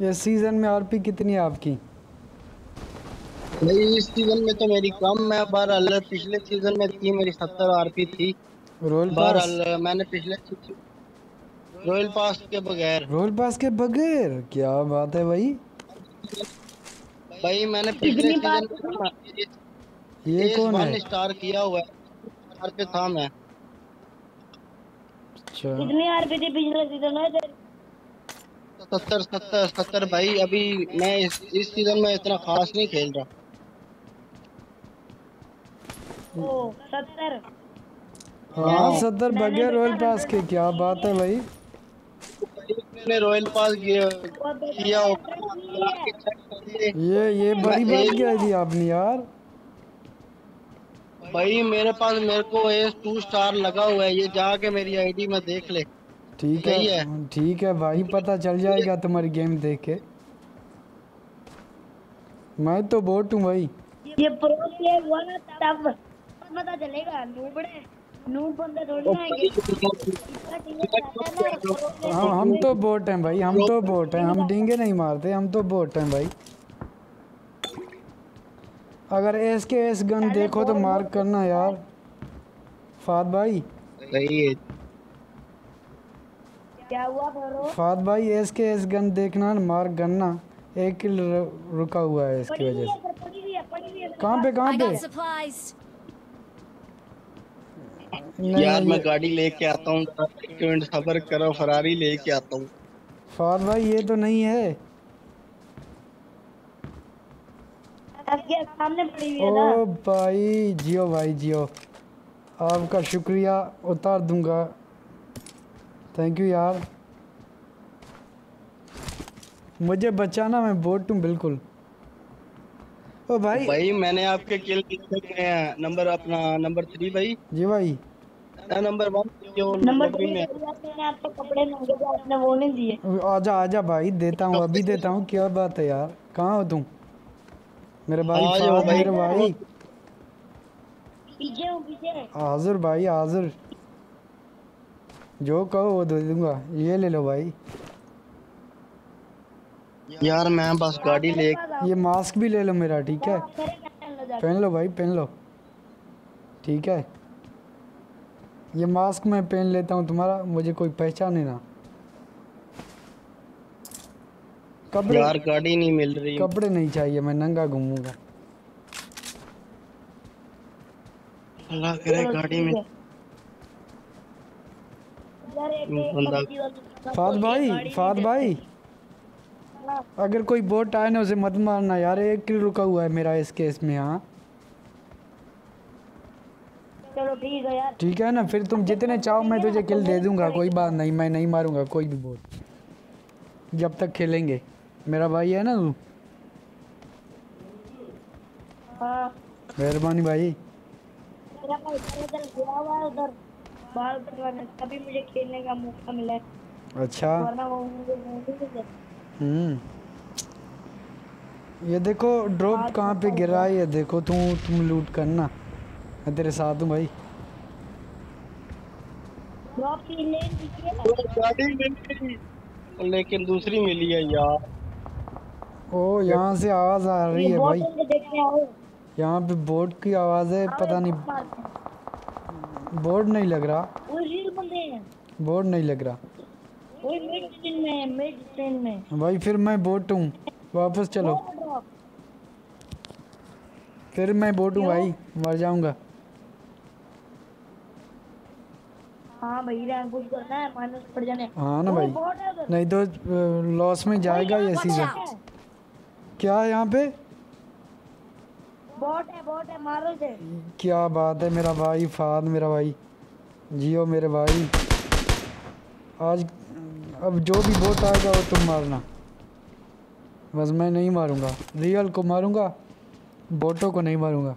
ये सीज़न में आरपी कितनी है आपकी? भाई इस सीज़न में तो मेरी कम है। बहरहाल पिछले सीज़न में थी मेरी सत्तर आरपी थी। रोल पास बहरहाल मैंने पिछले रॉयल पास के बगैर। रोल पास के बगैर? क्या बात है भाई। भाई मैंने पिछले सीज़न में ये कौन है? स्टार किया हुआ है। स्टार पे था मैं अच्छा। कितनी आरपी थी पिछले सीज़न में तेरी? सत्तर सत्तर सत्तर भाई अभी मैं इस, इस सीज़न में इतना खास नहीं खेल रहा। ओ सत्तर। हाँ। सत्तर बगैर रोयल पास के क्या बात है भाई। मैंने रॉयल पास किया ये ये बड़ी बात क्या दी आपने यार। भाई मेरे पास मेरे को एस टू स्टार लगा हुआ है ये जाके मेरी आईडी में देख ले। ठीक है। ठीक है भाई पता चल जाएगा तुम्हारी गेम देख के। मैं तो बोट हूँ भाई। ये प्रो प्लेयर हुआ ना तब। पता चलेगा नूबड़े नूब बंदे थोड़ी ना है हम तो बोट हैं भाई हम तो बोट हैं हम डींगे नहीं मारते हम तो बोट हैं भाई। अगर एस के एस गन देखो तो मार्क करना यार। फाद भाई। सही है। क्या हुआ फाद भाई एस के एस गन देखना मार्क करना। एक किल रुका हुआ है इसकी वजह से। कहाँ पे कहाँ पे? यार मैं गाड़ी लेके आता हूँ। सबर करो फरारी लेके आता हूँ। फाद भाई ये तो नहीं है आपके सामने पड़ी हुई है ना। ओ भाई जियो भाई जियो। आपका शुक्रिया उतार दूँगा। थैंक यू यार। मुझे बचाना मैं बोट हूँ बिल्कुल। ओ भाई। भाई मैंने आपके किल हैं नंबर अपना नंबर थ्री भाई। जी भाई। नंबर वन जो नंबर थ्री में। मैंने आपको कपड़े मांगे थे आपने वो नहीं दिए। आजा आजा भाई देता हूँ अभी देता हूँ क्या बात है यार। कहाँ हो तुम? मेरे भाई आ जाओ भाई। मेरे भाई। पीछे हूँ पीछे। हाजिर भाई हाजिर। जो कहो वो दे दूँगा। ये ले लो भाई। यार मैं बस गाड़ी ले ये मास्क भी ले लो मेरा ठीक है? पहन लो पहन लो भाई पहन लो। ठीक है? ये मास्क मैं पहन लेता हूँ तुम्हारा मुझे कोई पहचान पहचाने ना। कपड़े यार गाड़ी नहीं मिल रही। कपड़े नहीं चाहिए मैं नंगा घूमूँगा। अल्लाह करे गाड़ी में। फाद भाई फाद भाई। हाँ, अगर कोई बोट आए ना उसे मत मारना यार एक किल रुका हुआ है मेरा इस केस में हाँ। चलो ठीक है यार। ठीक है ना फिर तुम जितने चाहो मैं तुझे किल दे दूँगा कोई बात नहीं मैं नहीं मारूँगा कोई भी बोट। जब तक खेलेंगे। मेरा भाई है ना तू? हाँ। मेहरबानी भाई। मेरा भाई गया हुआ है उधर बाल कटवाने तभी मुझे खेलने का मौका मिला है। अच्छा। वरना वो मुझे वो नहीं देते। हम्म। ये देखो ड्रॉप कहाँ पे गिरा है ये देखो तू तुम लूट करना। मैं तेरे साथ हूँ भाई। ड्रॉप की लेन लेकिन दूसरी मिली है यार। ओ यहाँ से आवाज़ आ रही है भाई। यहाँ पे बोट की आवाज़ है पता नहीं। बोर्ड नहीं लग रहा। बोर्ड नहीं लग रहा। भाई फिर मैं बोट हूँ। वापस चलो। फिर मैं बोट हूँ भाई मर जाऊँगा। हाँ भाई रैंक पुश करना है माइनस पड़ जाने। हाँ ना भाई। नहीं तो लॉस में जाएगा ये सीज़न. क्या है यहाँ पे? बॉट है बॉट है मारो से क्या बात है मेरा भाई फाद मेरा भाई। जियो मेरे भाई। आज अब जो भी बोट आएगा वो तुम मारना। बस मैं नहीं मारूँगा। रियल को मारूँगा बोटों को नहीं मारूँगा।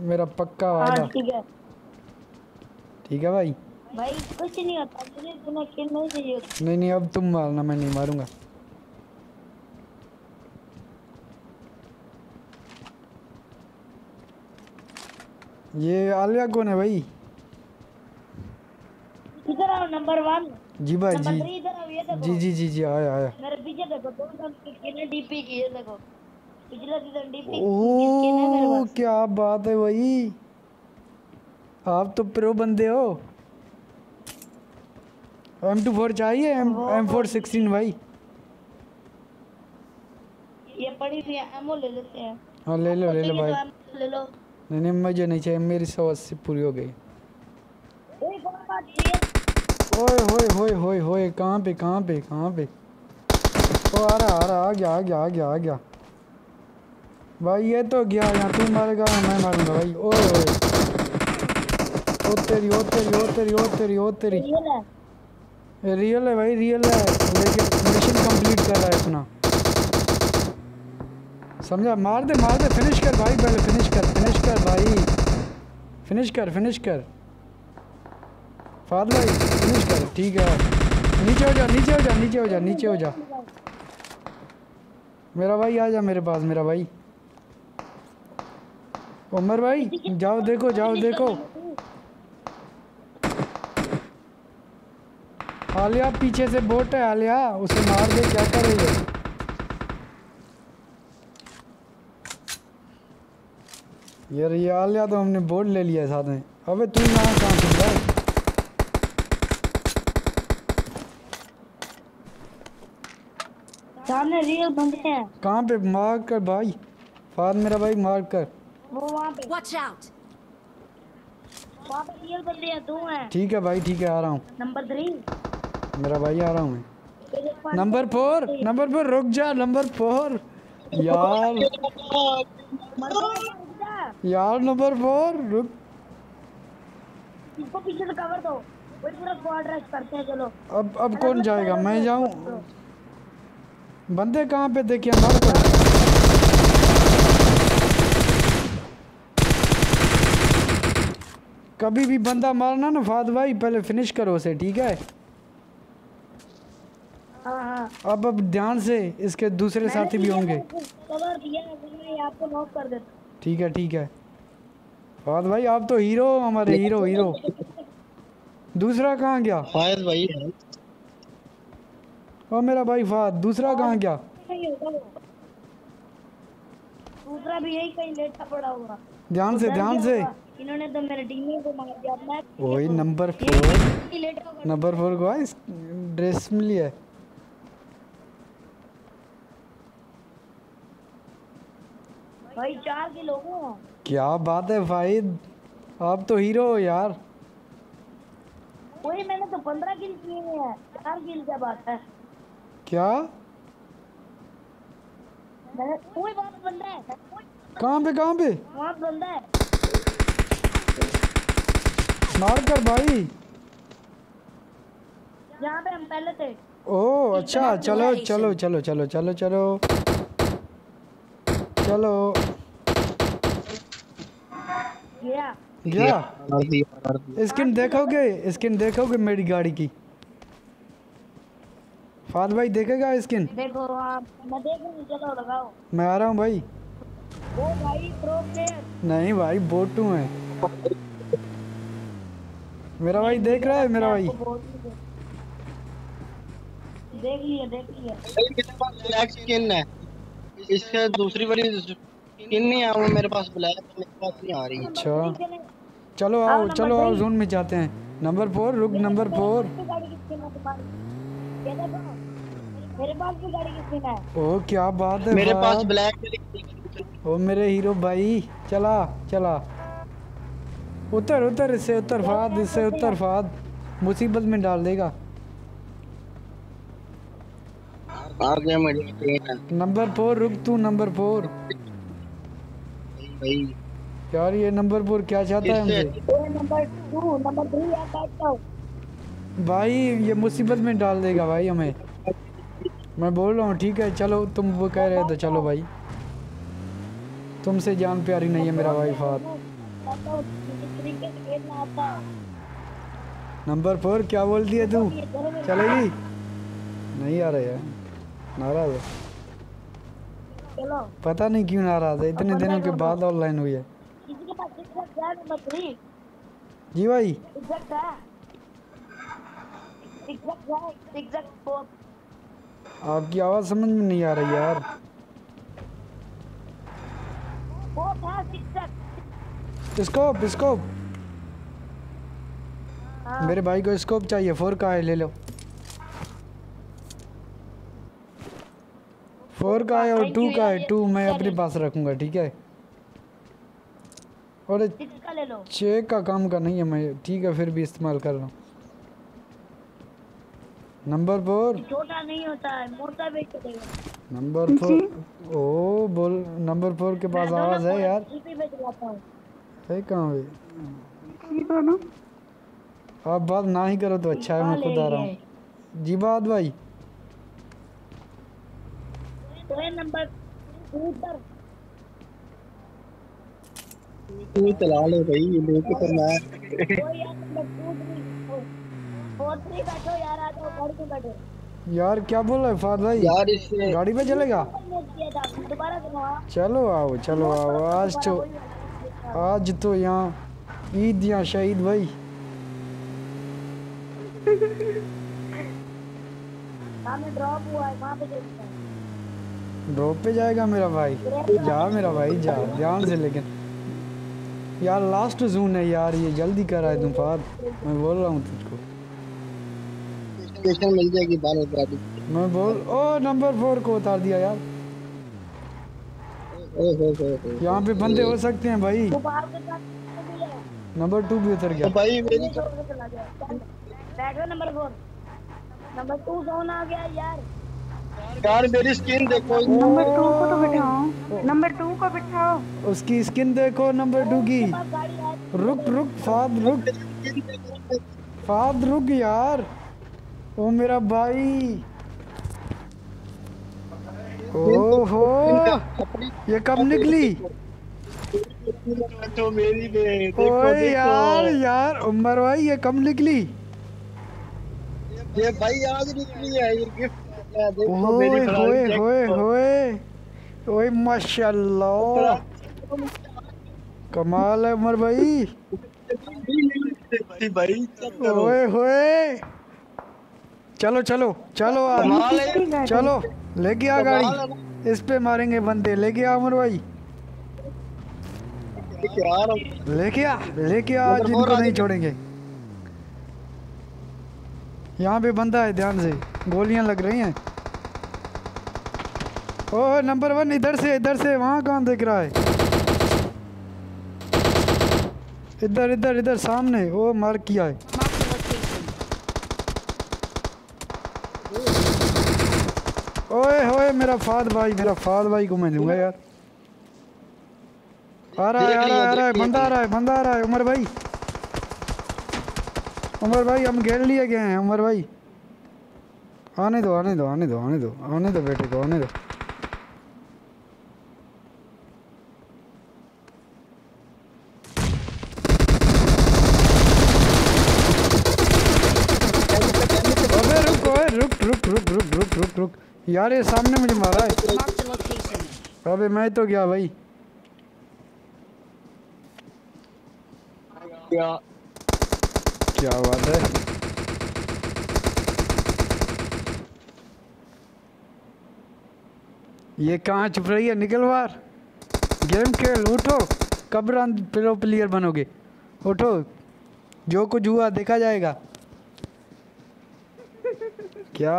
मेरा पक्का हाँ वादा। ठीक है। ठीक है भाई? भाई कुछ नहीं होता। नहीं नहीं अब तुम मारना मैं नहीं मारूँगा। ये आलिया कौन है भाई? इधर आओ नंबर वन जी भाई जी। इधर आओ ये देखो। जी जी जी जी आया आया। मेरे पीछे देखो दो दम कितने डीपी की ये देखो। पिछला सीज़न डीपी है ओ क्या बात है भाई। आप तो प्रो बंदे हो। एम टू फोर चाहिए एम एम फोर सिक्सटीन भाई। ये पड़ी थी एमओ ले लेते हैं। हाँ ले लो ले लो भाई। तो ले लो। नहीं नहीं मुझे नहीं चाहिए मेरी सौ अस्सी पूरी हो गई। ओए होए होए होए होए कहाँ पे कहाँ पे कहाँ पे? ओ आ रहा आ रहा आ गया आ गया आ गया आ गया। भाई ये तो गया यहाँ तू मारेगा मैं मारूँगा भाई। ओए ओए। ओ तेरी ओ तेरी ओ तेरी ओ तेरी ओ तेरी। रियल है। भाई रियल है। लेकिन मिशन कंप्लीट कर रहा है अपना समझा? मार दे मार दे फिनिश कर भाई, पहले फिनिश कर फिनिश कर भाई। फिनिश कर फिनिश कर। फाद भाई फिनिश कर, ठीक है। नीचे हो जा, नीचे हो जा, नीचे हो जा, नीचे हो जा। मेरा भाई आ जा मेरे पास, मेरा भाई। उमर भाई, जाओ, देखो जाओ, देखो। आलिया पीछे से बोट है, आलिया, उसे मार दे, क्या करेगा यार ये आलिया तो हमने बोर्ड ले लिया साथ में। अबे तू यहाँ कहाँ सुन रहा है सामने रियल बंदे हैं। कहाँ पे? मार कर भाई। फाद मेरा भाई मार कर। वो वहाँ पे। Watch out! वहाँ पे रियल बंदे हैं तू है। ठीक है भाई ठीक है आ रहा हूँ। नंबर थ्री मेरा भाई आ रहा हूँ मैं। नंबर फोर नंबर फोर रुक जा नंबर फोर यार। यार नंबर फोर रुक। इसको पीछे से कवर दो वही पूरा स्क्वाड रश करते हैं चलो। अब अब कौन जाएगा? मैं जाऊँ? बंदे कहाँ पे देखिए मार कर कभी भी बंदा मारना ना फाद भाई पहले फिनिश करो उसे ठीक है? हाँ हाँ। अब अब ध्यान से इसके दूसरे साथी भी होंगे। कवर दिया आपको नॉक कर देता ठीक है ठीक है। फाद भाई आप तो हीरो हमारे हीरो हीरो दूसरा कहाँ गया? फायद भाई है। ओ मेरा भाई फाद दूसरा कहाँ गया? होगा दूसरा भी यही कहीं लेटा पड़ा हुआ ध्यान से ध्यान से। इन्होंने तो मेरे टीम को मार दिया। मैं वही नंबर फोर होगा नंबर फोर को ड्रेस मिली है। भाई चार के लोगों क्या बात है फाहिद आप तो हीरो हो यार। वही मैंने तो पंद्रह किल किए हैं। चार किल क्या बात है? क्या? कोई बात बंदा है? कहाँ पे कहाँ पे? वहाँ बंदा है। मार कर भाई। जहाँ पे हम पहले थे। ओ अच्छा चलो चलो चलो चलो चलो चलो। चलो गया स्किन देखोगे? स्किन देखोगे मेरी गाड़ी की? फाद भाई देखेगा स्किन देखो आप मैं देखूँगी चलो लगाओ। मैं आ रहा हूँ भाई। वो भाई प्रो प्लेयर नहीं भाई बोटू है। मेरा भाई देख रहा है मेरा भाई। देख लिया देख लिया स्किन है। इससे दूसरी वाली स्किन नहीं है वो मेरे पास ब्लैक मेरे पास नहीं आ रही। अच्छा। चलो आओ चलो आओ जोन में जाते हैं। नंबर फोर रुक नंबर फोर ओ क्या बात है मेरे पास। ब्लैक ओ मेरे हीरो भाई चला चला। उतर उतर इससे उतर फाद इससे उतर फाद। मुसीबत में डाल देगा। आ गया मेरी स्किन नंबर फोर रुक तू नंबर फोर। भाई। यार ये नंबर फोर? क्या चाहता है हमसे? नंबर टू नंबर थ्री आप बैठ जाओ भाई ये मुसीबत में डाल देगा भाई हमें। मैं बोल रहा हूँ ठीक है चलो तुम वो कह रहे थे चलो भाई। तुमसे जान प्यारी नहीं है मेरा भाई है नंबर फोर क्या बोल दिया तू? चलेगी? नहीं आ रहा यार नाराज़ है। चलो। पता नहीं क्यों नाराज़ है इतने दिनों के बाद ऑनलाइन हुई है। किसी के पास इज़्ज़त है नंबर थ्री जी भाई। इज़्ज़त है। zigzag है zigzag फोर आपकी आवाज़ समझ में नहीं आ रही यार। फोर था zigzag स्कोप स्कोप मेरे भाई को स्कोप चाहिए फोर का है ले लो। फोर का है और टू का है। टू मैं अपने पास रखूँगा ठीक है? और चेक का काम का नहीं है मैं ठीक है फिर भी इस्तेमाल कर रहा हूँ। नंबर फोर छोटा नहीं होता है मोटा भी चलेगा नंबर फोर ओ बोल नंबर फोर के पास आवाज़ है यार। हूँ। है कहाँ भाई आप बात ना ही करो तो अच्छा है मैं खुद आ रहा हूँ। जी बात भाई। तो नंबर तू चला ले भाई ये लेके तो मैं वो यार क्या बोल रहे फाद भाई? यार इससे गाड़ी पे चलेगा? चलो आओ चलो आओ आज तो आज तो यहाँ ईद यहाँ शहीद भाई। ड्रॉप हुआ है वहाँ पे हैं ड्रॉप पे जाएगा मेरा भाई? जा मेरा भाई जा ध्यान से लेकिन यार लास्ट जोन है यार ये जल्दी कर रहा है तुम फाद। मैं बोल रहा हूँ तुझको। मिल जाएगी मैं बोल ओ नंबर फोर को उतार दिया यार। ओ हो हो हो। यहाँ पे बंदे हो सकते हैं भाई। वो बाहर के साथ भी नंबर टू भी उतर तो गया भाई मेरी नंबर नंबर टू जोन आ गया यार। यार मेरी स्किन देखो। नंबर टू को तो बिठाओ। नंबर टू को बिठाओ। उसकी स्किन देखो नंबर टू की। रुक रुक फाद रुक। फाद रुक यार। ओ मेरा भाई। ओहो। ये कब निकली? तो मेरी देखो ओए यार देखो यार उमर भाई ये कब निकली? ये भाई आज निकली है ये गिफ्ट ओए ओए माशाल्लाह। कमाल है उमर भाई। भाई ओए होए। चलो चलो चलो चलो लेके आ गाड़ी। इस पे मारेंगे बंदे। लेके आ उमर भाई। लेके आ लेके आ जिनको नहीं छोड़ेंगे। यहाँ पे बंदा है ध्यान से। गोलियाँ लग रही हैं। ओह, नंबर वन इधर से इधर से, वहाँ कहाँ दिख रहा है? इधर इधर इधर, सामने, वो मार्क किया है। ओए होए मेरा फाद भाई, मेरा फाद भाई को मैं दूँगा यार। आ रहा है, आ रहा है, आ रहा है, बंदा आ रहा है, बंदा आ रहा है, उमर भाई। उमर भाई, हम घेर लिए गए हैं, उमर भाई। आने दो आने दो आने दो आने दो आने दो बेटे को आने दो। अबे रुक रुक रुक रुक रुक रुक रुक रुक। यार ये सामने मुझे मारा है. अबे मैं तो गया भाई। क्या? क्या बात है? ये कहाँ छुप रही है निकल बाहर। गेम खेल उठो। कब रन प्रो प्लेयर बनोगे? उठो। जो कुछ हुआ देखा जाएगा। क्या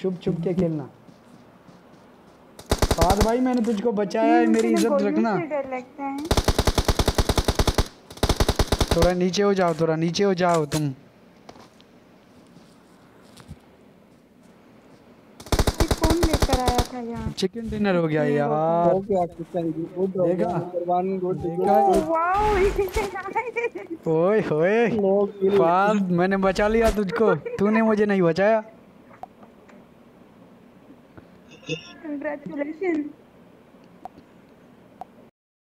चुप चुप के खेलना? फाद भाई मैंने तुझको बचाया है मेरी इज़्ज़त रखना। थोड़ा नीचे हो जाओ थोड़ा नीचे हो जाओ तुम ये कौन लेकर आया था यहाँ चिकन डिनर हो गया यार। हो हो देखा? देखा? वाओ ओए होए। फाद मैंने बचा लिया तुझको। तूने मुझे नहीं बचाया। कंग्रेचुलेशन